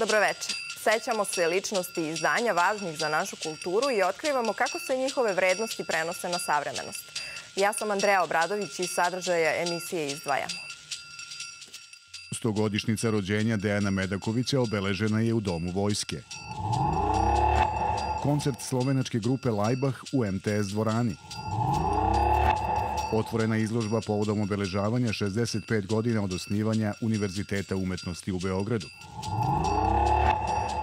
Dobroveče. Sećamo se ličnosti i izdanja važnih za našu kulturu i otkrivamo kako se njihove vrednosti prenose na savremenost. Ja sam Andreja Obradović i sadržaja emisije izdvajamo. Stogodišnica rođenja Dejana Medakovića obeležena je u Domu vojske. Koncert slovenačke grupe Lajbah u MTS dvorani. Otvorena izložba povodom obeležavanja 65 godina od osnivanja Univerziteta umetnosti u Beogradu.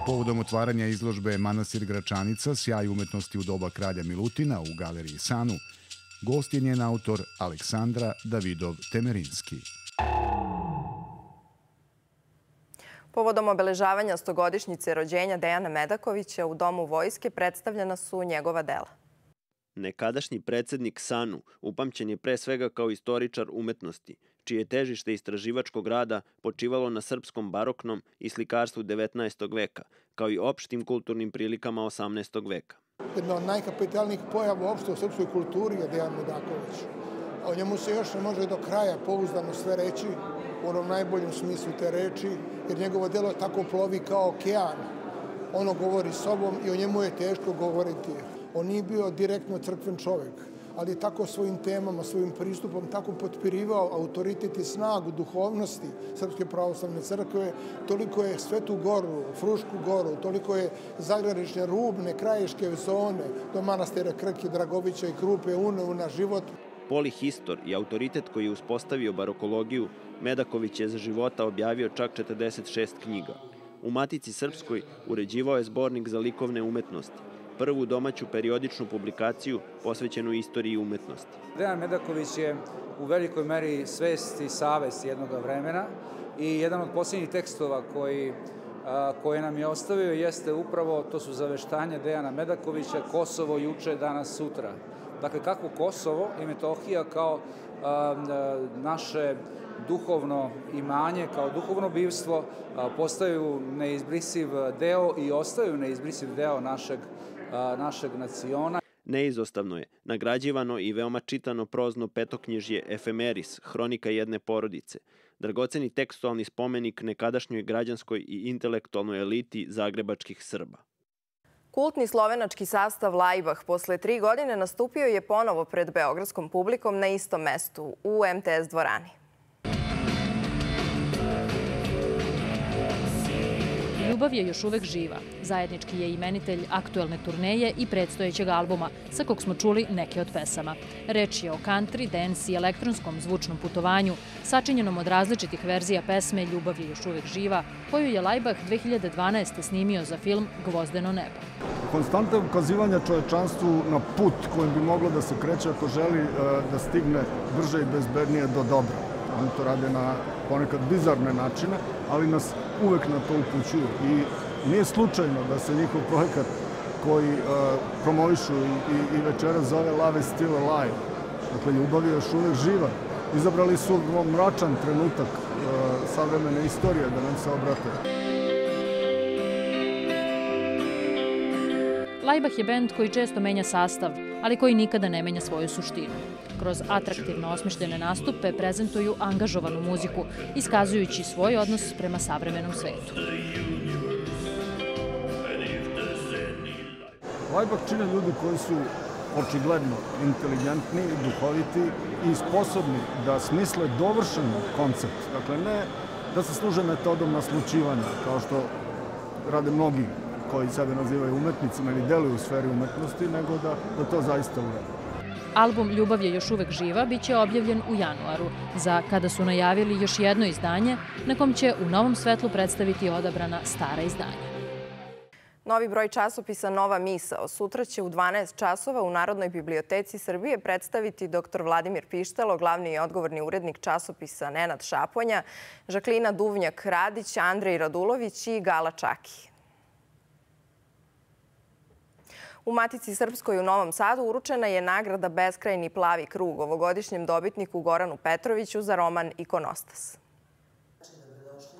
Povodom otvaranja izložbe Manasir Gračanica, sjaj umetnosti u doba kralja Milutina u galeriji Sanu, gost je njen autor Aleksandra Davidov Temerinski. Povodom obeležavanja stogodišnjice rođenja Dejana Medakovića u Domu vojske predstavljena su njegova dela. Nekadašnji predsednik Sanu upamćen je pre svega kao istoričar umetnosti, čije težište istraživačkog rada počivalo na srpskom baroknom i slikarstvu 19. veka, kao i opštim kulturnim prilikama 18. veka. Jedna od najkapitalnijih pojava uopšte u srpskoj kulturi je Dejan Medaković. O njemu se još ne može do kraja pouzdano sve reći, u onom najboljem smislu te reči, jer njegovo delo tako plovi kao okean. Ono govori sobom i o njemu je teško govoriti. On nije bio direktno crkven čovek, ali tako svojim temama, svojim pristupom tako potpirivao autoritet i snagu duhovnosti Srpske pravoslavne crkve, toliko je Svetu goru, Frušku goru, toliko je zagranične rubne, krajiške zone do manastira Krke, Dragovića i Krupe uneo na život. Polihistor i autoritet koji je uspostavio barokologiju, Medaković je za života objavio čak 46 knjiga. U Matici Srpskoj uređivao je zbornik za likovne umetnosti, prvu domaću periodičnu publikaciju posvećenu istoriji umetnosti. Dejan Medaković je u velikoj meri svest i savest jednog vremena i jedan od posljednjih tekstova koji koje nam je ostavio jeste upravo, to su zaveštanja Dejana Medakovića, Kosovo juče, danas, sutra. Dakle, kako Kosovo i Metohija kao naše duhovno imanje, kao duhovno bivstvo postaju neizbrisiv deo i ostaju neizbrisiv deo našeg našeg naciona. Neizostavno je nagrađivano i veoma čitano prozno petoknjižje Efemeris, hronika jedne porodice, dragoceni tekstualni spomenik nekadašnjoj građanskoj i intelektualnoj eliti zagrebačkih Srba. Kultni slovenački sastav Lajbah posle tri godine nastupio je ponovo pred beogradskom publikom na istom mestu, u MTS dvorani. Ljubav je još uvek živa. Zajednički je imenitelj aktuelne turneje i predstojećeg albuma, sa kog smo čuli neke od pesama. Reč je o country, dance i elektronskom zvučnom putovanju, sačinjenom od različitih verzija pesme Ljubav je još uvek živa, koju je Lajbah 2012. snimio za film Gvozdeno nebo. Konstanta ukazivanja čovečanstvu na put kojim bi moglo da se kreće ako želi e, da stigne brže i bezbednije do dobra. Oni to rade na ponekad bizarne načine, ali nas uvek na to upućuju. I nije slučajno da se njihov projekat koji uh, promovišu i, i, i večera zove Love Still Alive. Dakle, ljubav je još uvek živa. Izabrali su mračan trenutak uh, savremene istorije da nam se obrate. Lajbah je bend koji često menja sastav, ali koji nikada ne menja svoju suštinu. Kroz atraktivno osmišljene nastupe prezentuju angažovanu muziku, iskazujući svoj odnos prema savremenom svetu. Lajbah čine ljudi koji su očigledno inteligentni, duhoviti i sposobni da smisle dovršen koncept. Dakle, ne da se služe metodom naslučivanja, kao što rade mnogi koji sebe nazivaju umetnicima ili deluju u sferi umetnosti, nego da, da to zaista urade. Album Ljubav je još uvek živa biće objavljen u januaru, za kada su najavili još jedno izdanje na kom će u novom svetlu predstaviti odabrana stara izdanja. Novi broj časopisa Nova misao sutra će u 12 časova u Narodnoj biblioteci Srbije predstaviti dr. Vladimir Pištalo, glavni i odgovorni urednik časopisa Nenad Šaponja, Žaklina Duvnjak-Radić, Andrej Radulović i Gala Čaki. U Matici Srpskoj u Novom Sadu uručena je nagrada Beskrajni plavi krug ovogodišnjem dobitniku Goranu Petroviću za roman Ikonostas.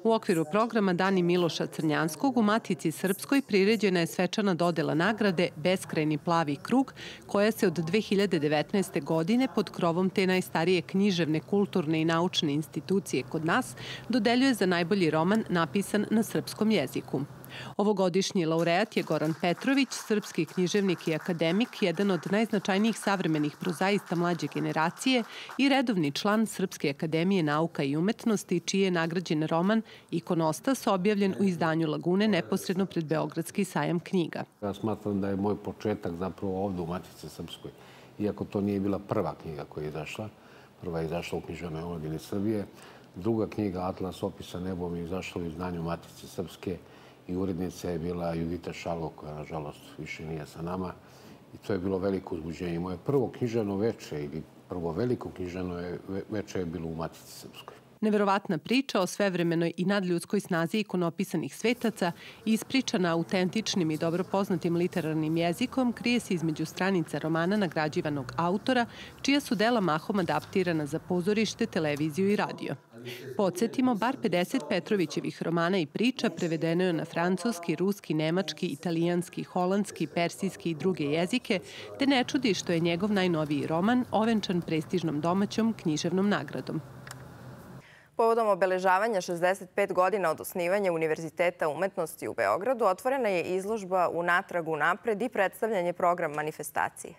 U okviru programa Dani Miloša Crnjanskog u Matici Srpskoj priređena je svečana dodela nagrade Beskrajni plavi krug, koja se od 2019. godine pod krovom te najstarije književne, kulturne i naučne institucije kod nas dodeljuje za najbolji roman napisan na srpskom jeziku. Ovogodišnji laureat je Goran Petrović, srpski književnik i akademik, jedan od najznačajnijih savremenih prozaista mlađe generacije i redovni član Srpske akademije nauka i umetnosti, čiji je nagrađen roman Ikonostas objavljen u izdanju Lagune neposredno pred Beogradski sajam knjiga. Ja smatram da je moj početak zapravo ovde u Matice Srpskoj. Iako to nije bila prva knjiga koja je izašla, prva je izašla u književnoj omladini Srbije, druga knjiga Atlas opisa nebom je izašla u izdanju Matice Srpske i urednica je bila Judita Šalo, koja nažalost više nije sa nama. I to je bilo veliko uzbuđenje. Moje prvo knjižano veče ili prvo veliko knjižano veče je bilo u Matici Srpskoj. Neverovatna priča o svevremenoj i nadljudskoj snazi ikonopisanih svetaca, ispričana autentičnim i dobro poznatim literarnim jezikom, krije se između stranica romana nagrađivanog autora, čija su dela mahom adaptirana za pozorište, televiziju i radio. Podsjetimo, bar 50 Petrovićevih romana i priča prevedeno je na francuski, ruski, nemački, italijanski, holandski, persijski i druge jezike, te ne čudi što je njegov najnoviji roman ovenčan prestižnom domaćom književnom nagradom. Povodom obeležavanja 65 godina od osnivanja Univerziteta umetnosti u Beogradu otvorena je izložba u natragu napred i predstavljanje program manifestacije.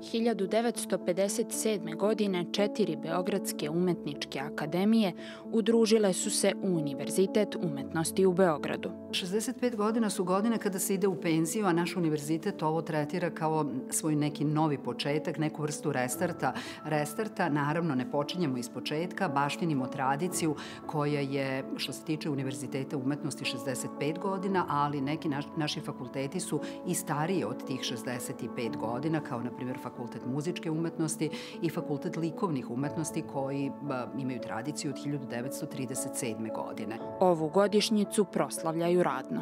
1957. godine četiri Beogradske umetničke akademije udružile su se u Univerzitet umetnosti u Beogradu. 65 godina su godine kada se ide u penziju, a naš univerzitet ovo tretira kao svoj neki novi početak, neku vrstu restarta. Restarta, naravno, ne počinjemo iz početka, baštinimo tradiciju koja je, što se tiče Univerziteta umetnosti, 65 godina, ali neki naš, naši fakulteti su i stariji od tih 65 godina, kao na primjer Fakultet muzičke umetnosti i Fakultet likovnih umetnosti koji ba, imaju tradiciju od 1937. godine. Ovu godišnjicu proslavljaju radno.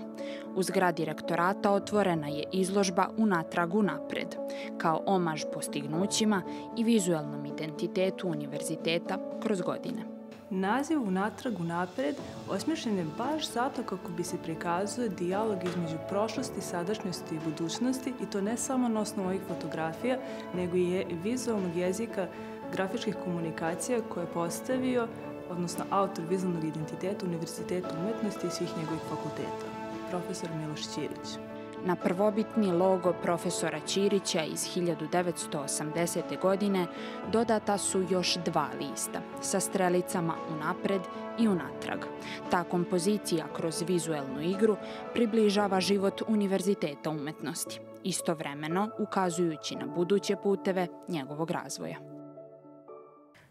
U zgradi rektorata otvorena je izložba u natragu napred, kao omaž postignućima i vizualnom identitetu univerziteta kroz godine. Naziv u natragu napred osmišljen je baš zato kako bi se prikazao dijalog između prošlosti, sadašnjosti i budućnosti i to ne samo na osnovu ovih fotografija, nego i vizualnog jezika grafičkih komunikacija koje je postavio, odnosno autor vizualnog identiteta Univerziteta umetnosti i svih njegovih fakulteta, profesor Miloš Ćirić. Na prvobitni logo profesora Ćirića iz 1980. godine dodata su još dva lista sa strelicama unapred i unatrag. Ta kompozicija kroz vizuelnu igru približava život Univerziteta umetnosti, istovremeno ukazujući na buduće puteve njegovog razvoja.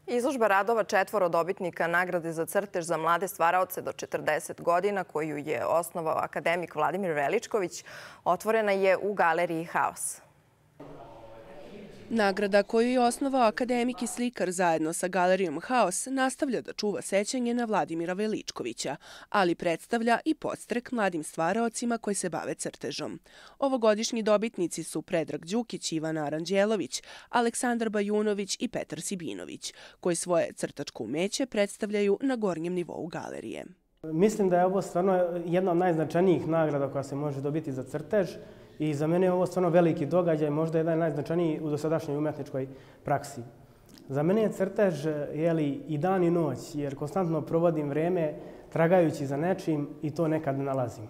Izložba radova četvoro dobitnika nagrade za crtež za mlade stvaraoce do 40 godina, koju je osnovao akademik Vladimir Veličković, otvorena je u galeriji Haos. Nagrada koju je osnovao akademik i slikar zajedno sa galerijom Haos nastavlja da čuva sećanje na Vladimira Veličkovića, ali predstavlja i podstrek mladim stvaraocima koji se bave crtežom. Ovogodišnji dobitnici su Predrag Đukić, Ivana Aranđelović, Aleksandar Bajunović i Petar Sibinović, koji svoje crtačko umeće predstavljaju na gornjem nivou galerije. Mislim da je ovo stvarno jedna od najznačajnijih nagrada koja se može dobiti za crtež. I za mene je ovo stvarno veliki događaj, možda jedan najznačajniji u dosadašnjoj umetničkoj praksi. Za mene je crtež jeli, i dan i noć, jer konstantno provodim vreme tragajući za nečim i to nekad nalazim.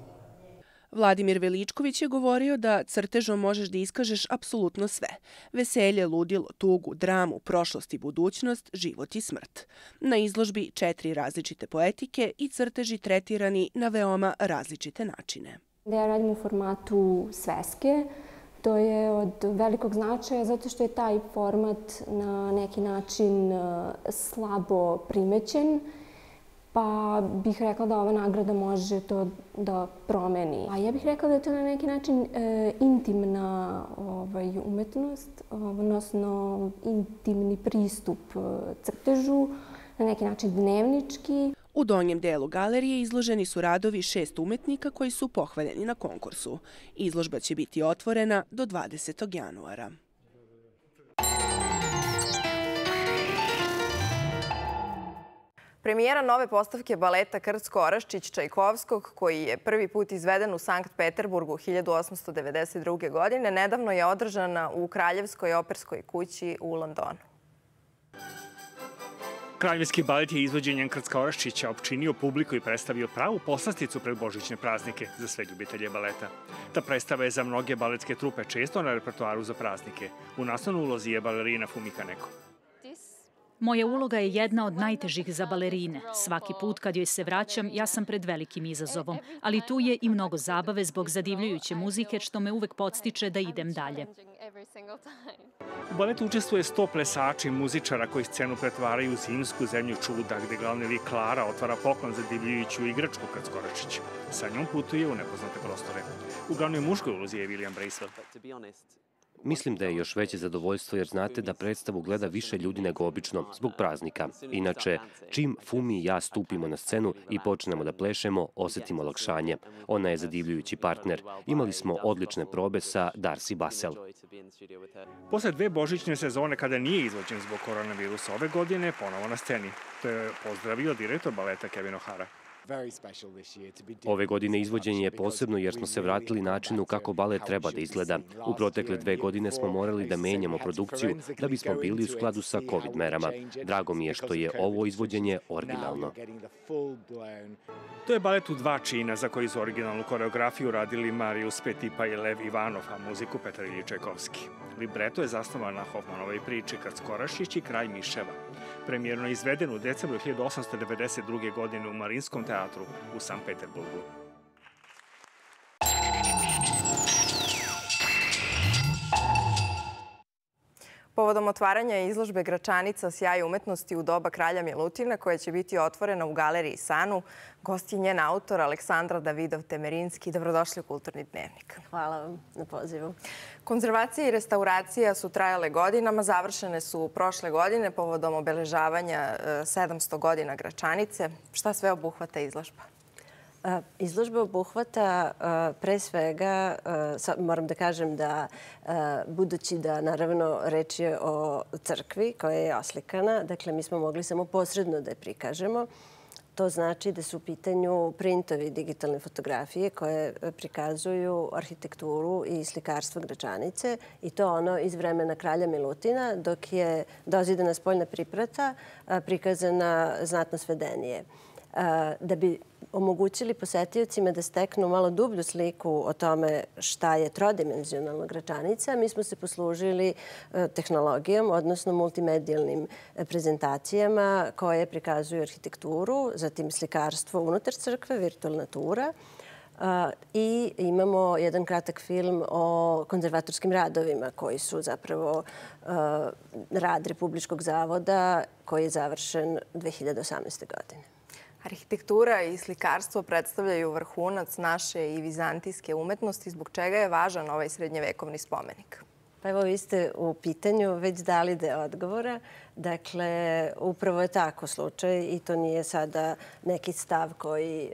Vladimir Veličković je govorio da crtežom možeš da iskažeš apsolutno sve. Veselje, ludilo, tugu, dramu, prošlost i budućnost, život i smrt. Na izložbi četiri različite poetike i crteži tretirani na veoma različite načine. Da ja radim u formatu sveske. To je od velikog značaja zato što je taj format na neki način e, slabo primećen, pa bih rekla da ova nagrada može to da promeni. A ja bih rekla da je to na neki način e, intimna ovaj, umetnost, odnosno intimni pristup e, crtežu, na neki način dnevnički. U donjem delu galerije izloženi su radovi šest umetnika koji su pohvaljeni na konkursu. Izložba će biti otvorena do 20. januara. Premijera nove postavke baleta Krcko-Oraščić Čajkovskog, koji je prvi put izveden u Sankt Peterburgu 1892. godine, nedavno je održana u Kraljevskoj operskoj kući u Londonu. Kraljevski balet je izvođenjem Krcka Oraščića opčinio publiku i predstavio pravu poslasticu pred božićne praznike za sve ljubitelje baleta. Ta predstava je za mnoge baletske trupe često na repertoaru za praznike. U nastavnu ulozi je balerina Fumika Neko. Moja uloga je jedna od najtežih za balerine. Svaki put kad joj se vraćam, ja sam pred velikim izazovom, ali tu je i mnogo zabave zbog zadivljujuće muzike što me uvek podstiče da idem dalje. U baletu učestvuje sto plesača i muzičara koji scenu pretvaraju u zimsku zemlju čuda, gde glavni lik Klara otvara poklon za divljujuću igračku Krackoračić. Sa njom putuje u nepoznate prostore. U glavnoj muškoj ulozi je William Bracewell. Mislim da je još veće zadovoljstvo jer znate da predstavu gleda više ljudi nego obično zbog praznika. Inače, čim Fumi i ja stupimo na scenu i počnemo da plešemo, osetimo lakšanje. Ona je zadivljujući partner. Imali smo odlične probe sa Darcy Basel. Posle dve božićne sezone kada nije izvođen zbog koronavirusa ove godine, ponovo na sceni. To je pozdravio direktor baleta Kevin O'Hara. Ove godine izvođenje je posebno jer smo se vratili načinu kako balet treba da izgleda. U protekle dve godine smo morali da menjamo produkciju da bismo bili u skladu sa COVID merama. Drago mi je što je ovo izvođenje originalno. To je balet u dva čina za koji su originalnu koreografiju radili Marius Petipa i Lev Ivanov, a muziku Petar Ilji Čajkovski. Libreto je zasnovan na Hoffmanovoj priči Krckorašić i kraj Miševa. Premijerno je izveden u decembru 1892. godine u Marinskom teatru u Sankt Peterburgu. Povodom otvaranja izložbe Gračanica sjaj umetnosti u doba kralja Milutina, koja će biti otvorena u galeriji Sanu, gost je njen autor Aleksandra Davidov-Temerinski. Dobrodošli u Kulturni dnevnik. Hvala vam na pozivu. Konzervacija i restauracija su trajale godinama, završene su prošle godine povodom obeležavanja 700 godina Gračanice. Šta sve obuhvata izložba? Izložba obuhvata pre svega, moram da kažem da budući da naravno reč je o crkvi koja je oslikana, dakle mi smo mogli samo posredno da je prikažemo. To znači da su u pitanju printovi digitalne fotografije koje prikazuju arhitekturu i slikarstvo Gračanice i to ono iz vremena kralja Milutina, dok je dozidana spoljna priprata prikazana znatno svedenije. Da bi omogućili posetiocima da steknu malo dublju sliku o tome šta je trodimenzionalna gračanica, mi smo se poslužili e, tehnologijom, odnosno multimedijalnim e, prezentacijama koje prikazuju arhitekturu, zatim slikarstvo unutar crkve, virtualna tura, i imamo jedan kratak film o konzervatorskim radovima koji su zapravo rad Republičkog zavoda koji je završen 2018. godine. Arhitektura i slikarstvo predstavljaju vrhunac naše i vizantijske umetnosti, zbog čega je važan ovaj srednjevekovni spomenik. Pa evo, vi ste u pitanju već dali deo odgovora. Dakle, upravo je tako slučaj i to nije sada neki stav koji e,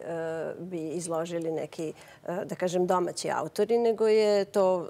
bi izložili neki, e, da kažem, domaći autori, nego je to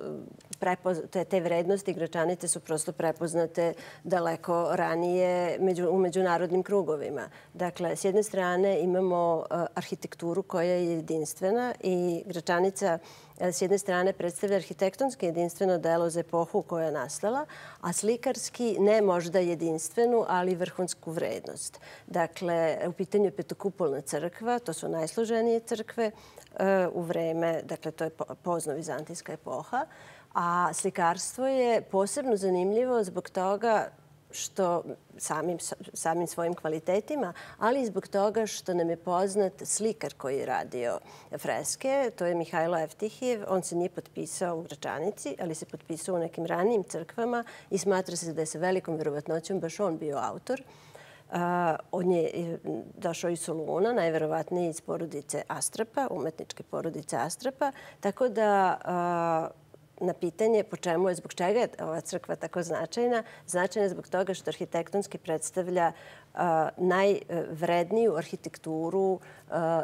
te, te vrednosti Gračanice su prosto prepoznate daleko ranije među, u međunarodnim krugovima. Dakle, s jedne strane imamo arhitekturu koja je jedinstvena i Gračanica s jedne strane predstavlja arhitektonski jedinstveno delo za epohu koja je nastala, a slikarski ne možda jedinstvenu, ali vrhunsku vrednost. Dakle, u pitanju je petokupolna crkva, to su najsloženije crkve uh, u vreme, dakle, to je pozno vizantijska epoha. A slikarstvo je posebno zanimljivo zbog toga što samim, samim svojim kvalitetima, ali i zbog toga što nam je poznat slikar koji je radio freske. To je Mihajlo Eftihijev. On se nije potpisao u Gračanici, ali se potpisao u nekim ranijim crkvama i smatra se da je sa velikom verovatnoćom baš on bio autor. Uh, on je došao iz Soluna, najverovatnije iz porodice Astrapa, umetničke porodice Astrapa, tako da uh, na pitanje po čemu je, zbog čega je ova crkva tako značajna. Značajna je zbog toga što arhitektonski predstavlja najvredniju arhitekturu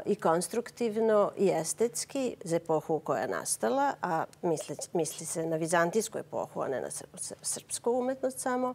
i konstruktivno i estetski za epohu koja je nastala, a misli, misli se na vizantijsku epohu, a ne na srpsku umetnost samo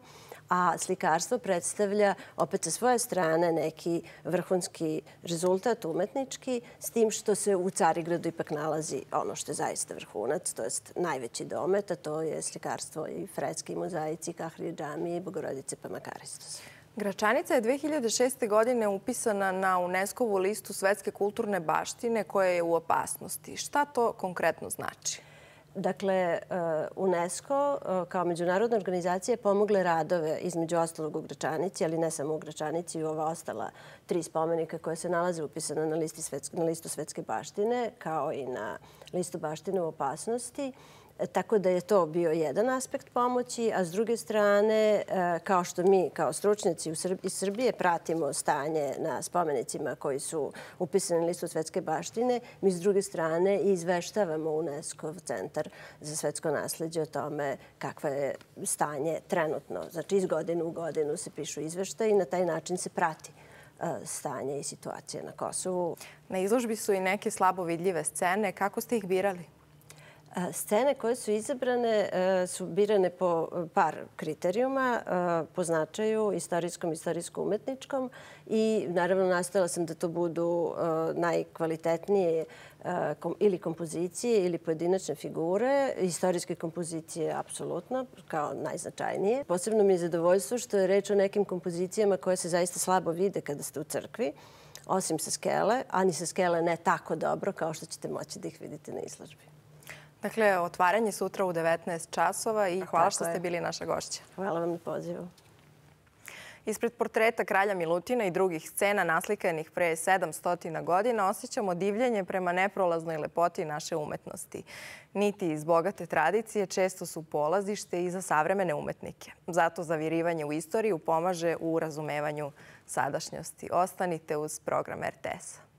a slikarstvo predstavlja opet sa svoje strane neki vrhunski rezultat umetnički, s tim što se u Carigradu ipak nalazi ono što je zaista vrhunac, to je najveći domet, a to je slikarstvo i freski, i mozaici, kahrije džami i bogorodice pa makaristos. Gračanica je 2006. godine upisana na UNESCO-vu listu svetske kulturne baštine koja je u opasnosti. Šta to konkretno znači? Dakle, uh, UNESCO uh, kao međunarodna organizacija je pomogle radove između ostalog u Gračanici, ali ne samo u Gračanici i ova ostala tri spomenika koje se nalaze upisana na, listi svetske, na listu svetske baštine, kao i na listu baštine u opasnosti. Tako da je to bio jedan aspekt pomoći, a s druge strane, e, kao što mi kao stručnjaci iz Srbije pratimo stanje na spomenicima koji su upisani na listu svetske baštine, mi s druge strane izveštavamo UNESCO centar za svetsko nasledđe o tome kakva je stanje trenutno. Znači, iz godine u godinu se pišu izveštaje i na taj način se prati e, stanje i situacije na Kosovu. Na izložbi su i neke slabo vidljive scene. Kako ste ih birali? Scene koje su izabrane e, su birane po par kriterijuma, e, po značaju istorijskom, istorijsko-umetničkom i naravno nastavila sam da to budu e, najkvalitetnije ili kompozicije ili pojedinačne figure. Istorijske kompozicije apsolutno, kao najznačajnije. Posebno mi je zadovoljstvo što je reč o nekim kompozicijama koje se zaista slabo vide kada ste u crkvi osim sa skele, a ni sa skele ne tako dobro kao što ćete moći da ih vidite na izložbi. Dakle, otvaranje sutra u 19 časova i hvala što ste bili naša gošća. Hvala vam na pozivu. Ispred portreta kralja Milutina i drugih scena naslikanih pre 700 godina osjećamo divljenje prema neprolaznoj lepoti naše umetnosti. Niti iz bogate tradicije često su polazište i za savremene umetnike. Zato zavirivanje u istoriju pomaže u razumevanju sadašnjosti. Ostanite uz program RTS-a.